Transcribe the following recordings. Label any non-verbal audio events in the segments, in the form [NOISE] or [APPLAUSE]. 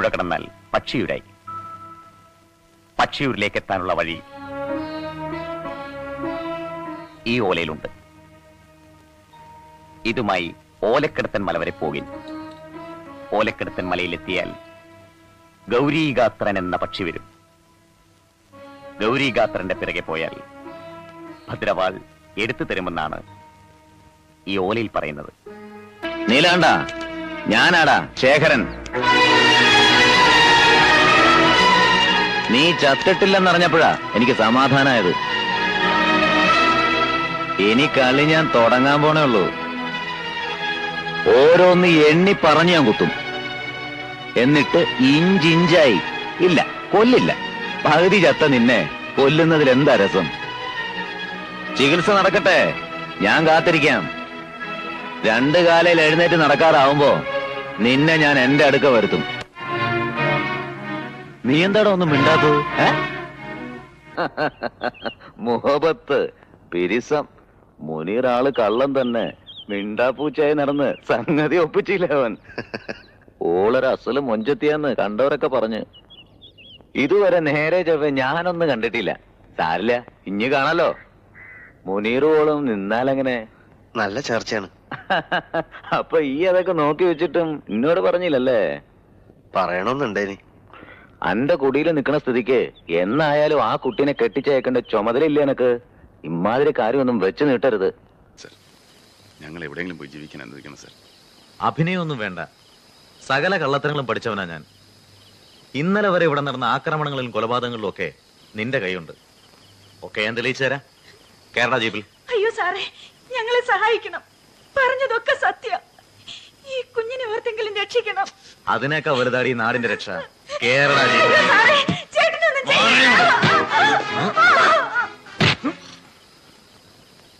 പുഴ കടന്നാൽ പക്ഷിയൂരായി. പക്ഷിയൂരിലേക്ക് എത്താനുള്ള വഴി ഈ ഓലയിലുണ്ട്. ഇതുമായി ഓലക്കിടത്തൻ മല വരെ പോകിൻ. ഓലക്കിടത്തൻ മലയിലെത്തിയാൽ ഗൗരീഗാത്രൻ എന്ന പക്ഷി വരും. ഗൗരീഗാത്രന്റെ പിറകെ പോയാൽ ഭദ്രവാൾ എടുത്തു തരുമെന്നാണ് ഈ ഓലയിൽ പറയുന്നത്. നീലാണ്ട ഞാനാടാ ശേഖരൻ. നീ ചത്തിട്ടില്ലെന്നറിഞ്ഞപ്പോഴാ എനിക്ക് സമാധാനായത്. ഇനി കളി ഞാൻ തുടങ്ങാൻ പോണേ ഉള്ളൂ. ഓരോന്ന് എണ്ണി പറഞ്ഞു ഞാൻ കുത്തും. എന്നിട്ട് ഇഞ്ചിഞ്ചായി. ഇല്ല കൊല്ലില്ല. പകുതി ചത്ത നിന്നെ കൊല്ലുന്നതിൽ എന്താ രസം? ചികിത്സ നടക്കട്ടെ ഞാൻ കാത്തിരിക്കാം. രണ്ട് കാലയിൽ എഴുന്നേറ്റ് നടക്കാറാവുമ്പോ നിന്നെ ഞാൻ എന്റെ അടുക്ക വരുത്തും. നീ എന്താടാ ഒന്നും മിണ്ടാത്തത്? [LAUGHS] മുഹബത്ത് പിരിസം. മുനീർ ആൾ കള്ളം തന്നെ. മിണ്ടാപ്പൂച്ചായി നടന്ന് സംഗതി ഒപ്പിച്ചില്ല അവൻ. [LAUGHS] ഓളൊരു അസൽ മൊഞ്ചത്തിയാന്ന് കണ്ടവരൊക്കെ പറഞ്ഞ്. ഇതുവരെ നേരെ ചൊവ്വ ഞാനൊന്നും കണ്ടിട്ടില്ല. സാരില്ല ഇഞ്ഞു കാണാലോ? മുനീറുവോളും നിന്നാലെങ്ങനെ. നല്ല ചർച്ചയാണ്. [LAUGHS] അപ്പൊ ഈ അതൊക്കെ നോക്കി വെച്ചിട്ടും എന്നോട് പറഞ്ഞില്ലല്ലേ? പറയണമെന്നുണ്ടേനി അന്റെ കുടിയിൽ നിൽക്കുന്ന സ്ഥിതിക്ക് എന്നായാലും ആ കുട്ടീനെ കെട്ടിച്ചയക്കേണ്ട ചുമതലയില്ല എനക്ക്. ഇമാതിരി കാര്യമൊന്നും വെച്ച് നീട്ടരുത്. സർ ഞങ്ങൾ എവിടെയെങ്കിലും പോയി ജീവിക്കാൻ അനുവദിക്കണം സർ. അഭിനയമൊന്നും വേണ്ട. സകല കള്ളത്തരങ്ങളും പഠിച്ചവനാ ഞാൻ. ഇന്നലെ വരെ ഇവിടെ നടന്ന ആക്രമണങ്ങളിലും കൊലപാതകങ്ങളിലും ഒക്കെ നിന്റെ കൈയുണ്ട്. ഒക്കെ ഞാൻ തെളിയിച്ചു തരാം. കേരള ജീപ്പിൽ. അയ്യോ സാറേ ഞങ്ങളെ സഹായിക്കണം. പറഞ്ഞതൊക്കെ സത്യ. ഈ കുഞ്ഞിനെ ഓർത്തെങ്കിലും രക്ഷിക്കണം. അതിനേക്കാൾ വലുതാടി ഈ നാടിന്റെ രക്ഷ. കേരള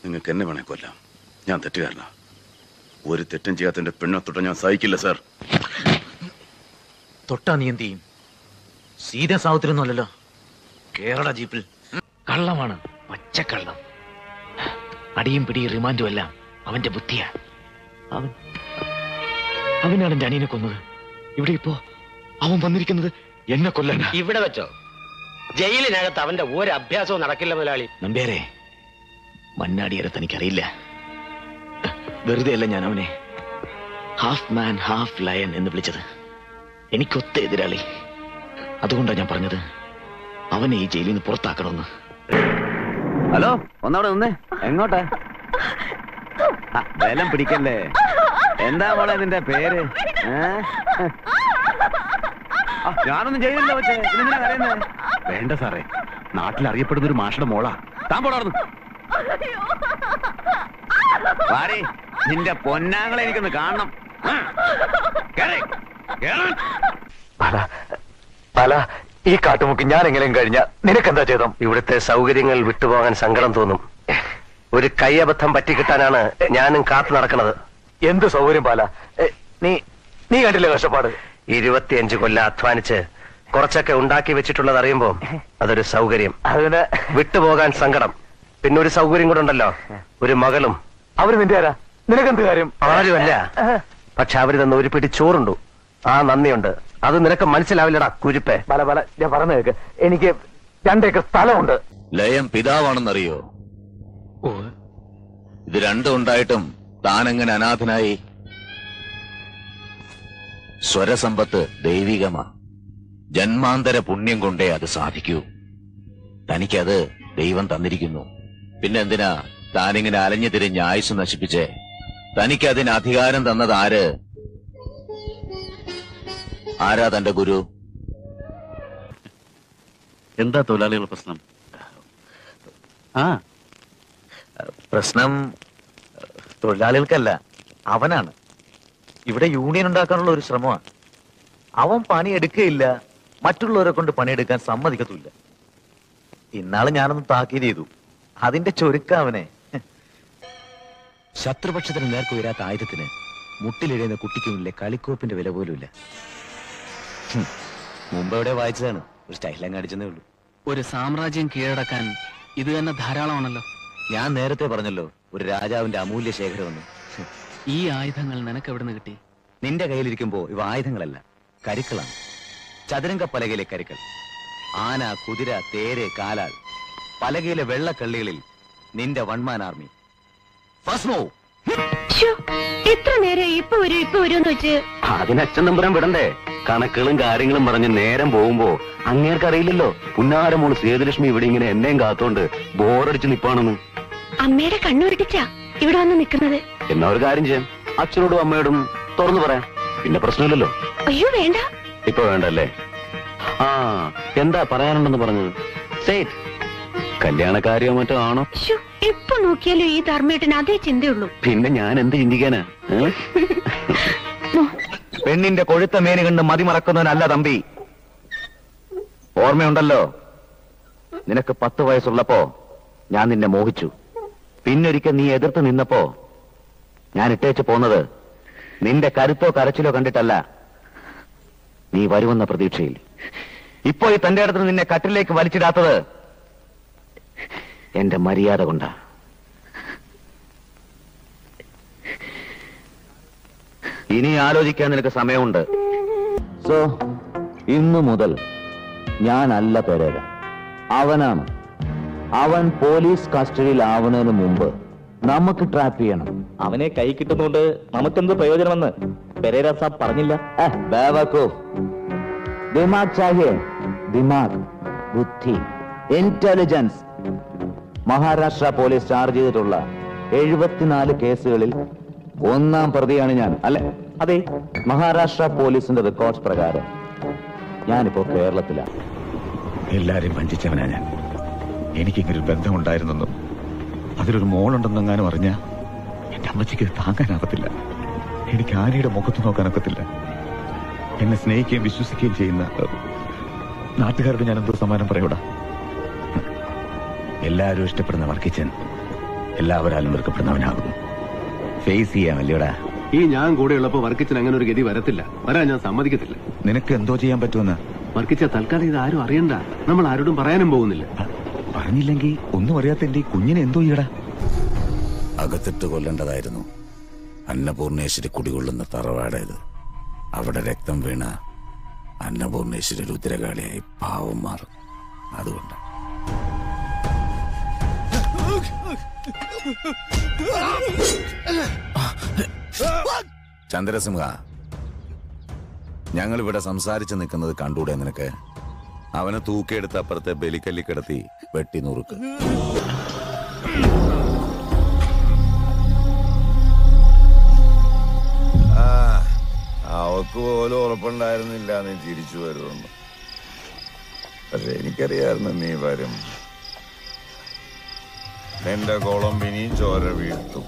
നിങ്ങൾക്ക് എന്നെ വേണേ കൊല്ലാം. ഞാൻ തെറ്റുകാരനാ. ഒരു തെറ്റും ചെയ്യാത്തതിന്റെ പെണ്ണെ തൊട്ട ഞാൻ സഹിക്കില്ല സർ. തൊട്ടാ നീ എന്ത് ചെയ്യും? സീത സാവത്തിലൊന്നും അല്ലല്ലോ കേരള ജീപ്പിൽ. കള്ളമാണ് പച്ചക്കള്ളം. അടിയും പിടിയും റിമാൻഡും എല്ലാം അവന്റെ ബുദ്ധിയാ. അവൻ അവനാണ് എന്റെ അനിയനെ കൊന്നത്. ഇവിടെ ഇപ്പോ അവൻ വന്നിരിക്കുന്നത് എന്നെ കൊല്ലാനാ ഇവിടെ വെച്ചോ. ജയിലിനകത്ത് അവന്റെ ഒരു അഭ്യാസവും നടക്കില്ല മുതലാളി നമ്പ്യാരെ മന്നാടിയരെ തനിക്കറിയില്ല. വെറുതെ അല്ല ഞാൻ അവനെ ഹാഫ് മാൻ ഹാഫ് ലയൻ എന്ന് വിളിച്ചത്. എനിക്കൊത്ത എതിരാളി. അതുകൊണ്ടാണ് ഞാൻ പറഞ്ഞത് അവനെ ഈ ജയിലിൽ നിന്ന് പുറത്താക്കണമെന്ന്. ഹലോ ഒന്നവിടെ നിന്നേ. എങ്ങോട്ടാ? ബലം പിടിക്കല്ലേ? എന്താ മോളെ നിന്റെ പേര്? ഏ? ഞാനൊന്നും ചെയ്തില്ല പക്ഷേ ഇതെന്തിനാ വേണ്ട സാറേ. നാട്ടിൽ അറിയപ്പെടുന്ന ഒരു മാഷയുടെ മോളാ. താൻ പോടാർന്നു നിന്റെ പൊന്നാങ്ങളെ എനിക്കൊന്ന് കാണണം. പല കേറ്, കേറ്. പല ഈ കാട്ടുമുക്ക് ഞാൻ എങ്ങനെയും കഴിഞ്ഞ നിനക്കെന്താ ചെയ്തം ഇവിടുത്തെ സൗകര്യങ്ങൾ വിട്ടുപോകാൻ സങ്കടം തോന്നും. ഒരു കൈയബദ്ധം പറ്റിക്കിട്ടാനാണ് ഞാനും കാത്തു നടക്കുന്നത്. എന്ത് സൗകര്യം പാല നീ നീ കണ്ടില്ലേ കഷ്ടപ്പാട്? ഇരുപത്തിയഞ്ച് കൊല്ലം അധ്വാനിച്ച് കുറച്ചൊക്കെ ഉണ്ടാക്കി വെച്ചിട്ടുള്ളത് അറിയുമ്പോ അതൊരു സൗകര്യം. അതിന് വിട്ടുപോകാൻ സങ്കടം. പിന്നെ ഒരു സൗകര്യം കൂടെ ഉണ്ടല്ലോ. ഒരു മകളും. അവർ നിന്റെ ആരാ? നിനക്കെന്ത് കാര്യം? ആരുമല്ല. പക്ഷെ അവർ തന്നെ ഒരു പിടി ചോറുണ്ടു. ആ നന്ദിയുണ്ട്. അത് നിനക്ക് മനസ്സിലാവില്ലടാ കുരുപ്പേ. പല പല. ഞാൻ പറഞ്ഞു കേക്ക്. എനിക്ക് രണ്ടേക്കർ സ്ഥലമുണ്ട്. ലയം പിതാവാണെന്നറിയോ? ഇത് രണ്ടും ഉണ്ടായിട്ടും താനെങ്ങനെ അനാഥനായി? സ്വരസമ്പത്ത് ദൈവികമാ. ജന്മാന്തര പുണ്യം കൊണ്ടേ അത് സാധിക്കൂ. തനിക്കത് ദൈവം തന്നിരിക്കുന്നു. പിന്നെ എന്തിനാ താനിങ്ങനെ അലഞ്ഞു തിരിഞ്ഞ് ആയുസ് നശിപ്പിച്ചേ? തനിക്കതിന് അധികാരം തന്നത് ആര്? ആരാ തന്റെ ഗുരു? എന്താ തൊഴിലാളികളുടെ പ്രശ്നം? ആ. പ്രശ്നം തൊഴിലാളികൾക്കല്ല അവനാണ്. ഇവിടെ യൂണിയൻ ഉണ്ടാക്കാനുള്ള ഒരു ശ്രമമാണ് അവൻ പണിയെടുക്കുകയില്ല മറ്റുള്ളവരെ കൊണ്ട് പണിയെടുക്കാൻ സമ്മതിക്കത്തില്ല ഇന്നാൾ ഞാനൊന്ന് താക്കീത് ചെയ്തു. അതിന്റെ ചൊരുക്കാവനെ ശത്രുപക്ഷത്തിന് നേർക്ക് വരാത്ത ആയുധത്തിന് മുട്ടിലിഴയുന്ന കുട്ടിക്കുമില്ലേ കളിക്കോപ്പിന്റെ വില പോലുമില്ല. ഇല്ല മുമ്പ് എവിടെ വായിച്ചതാണ്? ഒരു സ്റ്റൈലങ്ങ് അടിച്ചതേ ഉള്ളൂ. ഒരു സാമ്രാജ്യം കീഴടക്കാൻ ഇത് തന്നെ ധാരാളമാണല്ലോ. ഞാൻ നേരത്തെ പറഞ്ഞല്ലോ ഒരു രാജാവിന്റെ അമൂല്യ ശേഖരമെന്ന് ഈ ആയുധങ്ങൾ നിനക്ക് എവിടെ നിന്ന് കിട്ടി? നിന്റെ കയ്യിലിരിക്കുമ്പോ ഇവ ആയുധങ്ങളല്ല കരുക്കളാണ്. ചതുരംഗ പലകയിലെ കരുക്കൾ. ആന കുതിര തേര് കാലാൾ പലകയിലെ വെള്ളക്കള്ളികളിൽ നിന്റെ വൺമാൻ ആർമി. എത്ര നേരം ഇപ്പൊ വരും ഇപ്പൊ വരും എന്ന് വെച്ച്? അതിന് അച്ഛൻ വിടണ്ടേ? കണക്കുകളും കാര്യങ്ങളും പറഞ്ഞ് നേരം പോകുമ്പോ അങ്ങേർക്ക് അറിയില്ലല്ലോ. പുന്നാരമോൾ സേതുലക്ഷ്മി ഇവിടെ ഇങ്ങനെ എന്നെയും കാത്തോണ്ട് ബോറടിച്ച് നിപ്പാണെന്ന്. അമ്മയുടെ കണ്ണുരുട്ടിച്ചാ ഇവിടെ വന്ന് നിക്കുന്നത്. എന്നാ ഒരു കാര്യം ചെയ്യാം. അച്ഛനോടും അമ്മയോടും തുറന്നു പറയാം. പിന്നെ പ്രശ്നമില്ലല്ലോ. അയ്യോ വേണ്ട. ഇപ്പൊ വേണ്ടല്ലേ? ആ എന്താ പറയാനുണ്ടെന്ന് പറഞ്ഞത്? സേറ്റ് കല്യാണ കാര്യമോ മറ്റോ ആണോ? ഇപ്പൊ നോക്കിയാലോ നോക്കിയാലും ഈ ധർമ്മേട്ടന് അതേ ചിന്തയുള്ളൂ. പിന്നെ ഞാൻ എന്ത് ചിന്തിക്കാനാ? പെണ്ണിന്റെ കൊഴുത്ത മേന് കണ്ട് മതിമറക്കുന്നവനല്ല തമ്പി. ഓർമ്മയുണ്ടല്ലോ? നിനക്ക് പത്ത് വയസ്സുള്ളപ്പോ ഞാൻ നിന്നെ മോഹിച്ചു. പിന്നൊരിക്കൽ നീ എതിർത്ത് നിന്നപ്പോ ഞാൻ ഇട്ടേച്ച് പോന്നത് നിന്റെ കരുത്തോ കരച്ചിലോ കണ്ടിട്ടല്ല നീ വരുമെന്ന പ്രതീക്ഷയിൽ. ഇപ്പോ ഈ തന്റെ അടുത്ത് നിന്നെ കട്ടിലേക്ക് വലിച്ചിടാത്തത് എന്റെ മര്യാദ കൊണ്ടാ. ഇനി ആലോചിക്കാൻ നിനക്ക് സമയമുണ്ട്. സോ ഇന്നു മുതൽ ഞാനല്ല പെരേര. അവനാണ്. അവൻ പോലീസ് കസ്റ്റഡിയിൽ ആവുന്നതിന് മുമ്പ് നമുക്ക് ട്രാപ്പ് ചെയ്യണം. അവനെ കൈ കിട്ടുന്നോണ്ട് നമുക്കെന്ത് പ്രയോജനമെന്ന് പെരേര സാബ് പറഞ്ഞില്ല. ദിമാഗ് ചാഹിയെ ദിമാഗ് ബുദ്ധി ഇന്റലിജൻസ് മഹാരാഷ്ട്ര പോലീസ് ചാർജ് ചെയ്തിട്ടുള്ള എഴുപത്തിനാല് കേസുകളിൽ ഒന്നാം പ്രതിയാണ് ഞാൻ അല്ലെ? അതെ. മഹാരാഷ്ട്ര പോലീസിന്റെ റെക്കോർഡ്സ് പ്രകാരം ഞാനിപ്പോ കേരളത്തിലാണ് എല്ലാരെയും വഞ്ചിച്ചവനാ ഞാൻ. എനിക്കിങ്ങനൊരു ബന്ധമുണ്ടായിരുന്നെന്നും അതിലൊരു മോളുണ്ടെന്നെങ്ങാനും അറിഞ്ഞ എന്റെ അമ്മച്ചിക്ക് താങ്ങാനാവത്തില്ല താങ്ങാനാകത്തില്ല. എനിക്ക് ആനയുടെ മുഖത്ത് നോക്കാനൊക്കത്തില്ല. എന്നെ സ്നേഹിക്കുകയും വിശ്വസിക്കുകയും ചെയ്യുന്ന നാട്ടുകാരുടെ നാട്ടുകാരോട് ഞാൻ എന്തോ സമ്മാനം പറയൂടാ. എല്ലാവരും ഇഷ്ടപ്പെടുന്ന വർക്കിച്ചൻ എല്ലാവരാലും വെറുക്കപ്പെടുന്നവനാകുന്നു. ഫേസ് ചെയ്യാമല്ലേടാ ഈ ഞാൻ കൂടെ ഉള്ളപ്പോ വർക്കിച്ചൻ അങ്ങനെ ഒരു ഗതി വരത്തില്ല. വരാൻ ഞാൻ സമ്മതിക്കത്തില്ല. നിനക്ക് എന്തോ ചെയ്യാൻ പറ്റുമെന്ന്? വർക്കിച്ച തൽക്കാലം ഇത് ആരും അറിയണ്ട. നമ്മൾ ആരോടും പറയാനും പോകുന്നില്ല. പറഞ്ഞില്ലെങ്കിൽ ഒന്നും അറിയാത്ത എന്റെ കുഞ്ഞിനെ എന്തോ ചെയ്യടാ അകത്തിട്ട് കൊല്ലേണ്ടതായിരുന്നു. അന്നപൂർണേശ്വരി കുടികൊള്ളുന്ന തറവാടേത്. അവിടെ രക്തം വീണ അന്നപൂർണേശ്വരി രുദ്രകാളിയായി പാവം മാറും. അതുകൊണ്ട്. ചന്ദ്രസിംഹ ഞങ്ങൾ ഇവിടെ സംസാരിച്ച് നിൽക്കുന്നത് കണ്ടൂടെ നിനക്ക്? അവനെ തൂക്കിയെടുത്ത് അപ്പുറത്തെ ബലിക്കല്ലി കിടത്തി വെട്ടി നുറുക്ക്. അവക്ക് പോലും ഉറപ്പുണ്ടായിരുന്നില്ല നീ തിരിച്ചു വരുമെന്ന്. പക്ഷെ എനിക്കറിയായിരുന്നു നീ വരും. നിന്റെ കൊളമ്പിനി ചോര വീഴ്ത്തും.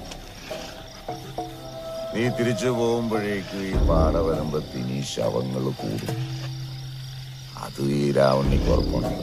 നീ തിരിച്ചു പോകുമ്പോഴേക്കും ഈ പാട വരുമ്പത്തിന് ശവങ്ങൾ കൂടും. അത് ഈ രാവണിക്ക് ഉറപ്പുണ്ട്